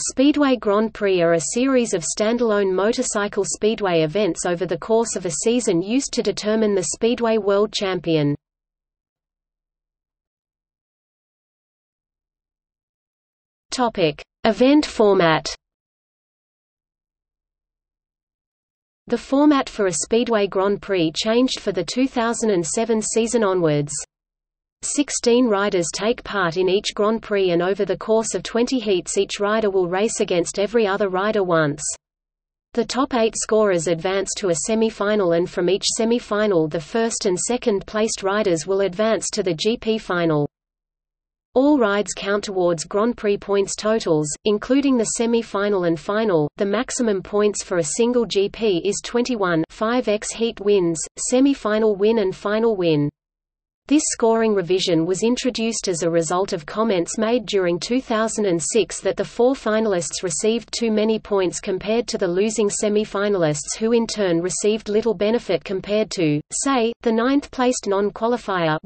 Speedway Grand Prix are a series of standalone motorcycle speedway events over the course of a season used to determine the Speedway World Champion. Event format The format for a Speedway Grand Prix changed for the 2007 season onwards. Sixteen riders take part in each Grand Prix and over the course of 20 heats each rider will race against every other rider once. The top eight scorers advance to a semi-final and from each semi-final the first and second-placed riders will advance to the GP final. All rides count towards Grand Prix points totals, including the semi-final and final. The maximum points for a single GP is 21 5x heat wins, semi-final win and final win. This scoring revision was introduced as a result of comments made during 2006 that the four finalists received too many points compared to the losing semi-finalists who in turn received little benefit compared to, say, the ninth-placed non-qualifier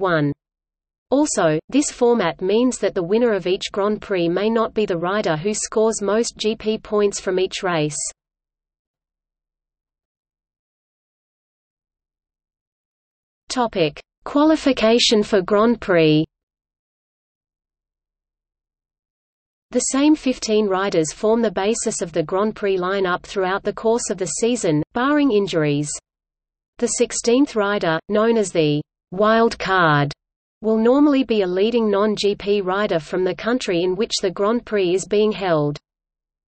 Also, this format means that the winner of each Grand Prix may not be the rider who scores most GP points from each race. Topic: Qualification for Grand Prix The same 15 riders form the basis of the Grand Prix lineup throughout the course of the season, barring injuries. The 16th rider, known as the wild card, will normally be a leading non-GP rider from the country in which the Grand Prix is being held.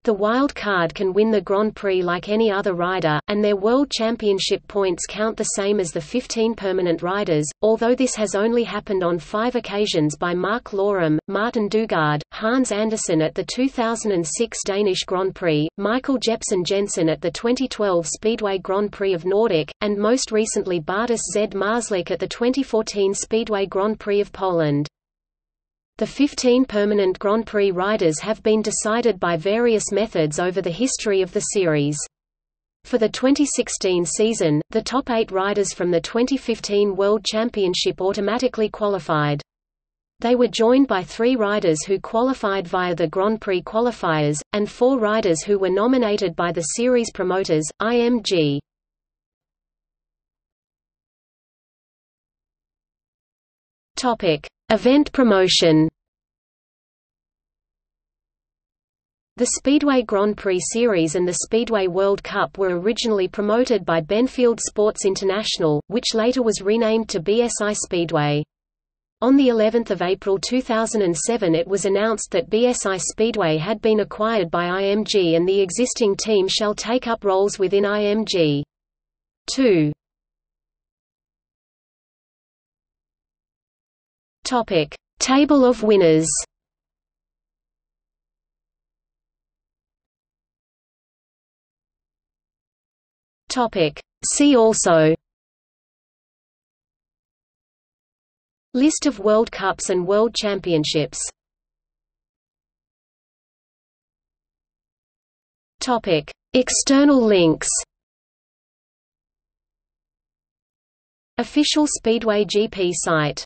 The wild card can win the Grand Prix like any other rider, and their World Championship points count the same as the 15 permanent riders, although this has only happened on five occasions by Mark Loram, Martin Dugard, Hans Andersen at the 2006 Danish Grand Prix, Michael Jepsen Jensen at the 2012 Speedway Grand Prix of Nordic, and most recently Bartosz Zmarzlik at the 2014 Speedway Grand Prix of Poland. The 15 permanent Grand Prix riders have been decided by various methods over the history of the series. For the 2016 season, the top eight riders from the 2015 World Championship automatically qualified. They were joined by three riders who qualified via the Grand Prix qualifiers, and four riders who were nominated by the series promoters, IMG. Event promotion The Speedway Grand Prix Series and the Speedway World Cup were originally promoted by Benfield Sports International, which later was renamed to BSI Speedway. On the 11th of April 2007 it was announced that BSI Speedway had been acquired by IMG and the existing team shall take up roles within IMG. 2. Topic: Table of winners. Topic: See also. List of World Cups and World Championships. Topic: External links. Official Speedway GP site